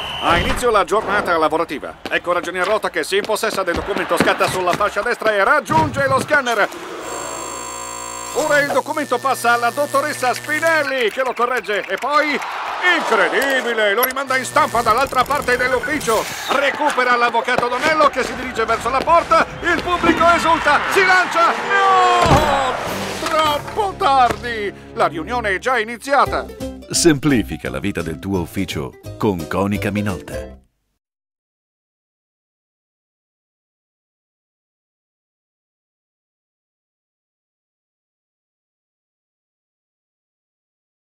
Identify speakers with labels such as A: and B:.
A: Ha inizio la giornata lavorativa. Ecco Ragionier Rota che si impossessa del documento, scatta sulla fascia destra e raggiunge lo scanner. Ora il documento passa alla dottoressa Spinelli che lo corregge e poi... Incredibile! Lo rimanda in stampa dall'altra parte dell'ufficio. Recupera l'avvocato Donello che si dirige verso la porta. Il pubblico esulta. Si lancia. No! Troppo tardi! La riunione è già iniziata.
B: Semplifica la vita del tuo ufficio con Conica Minolta.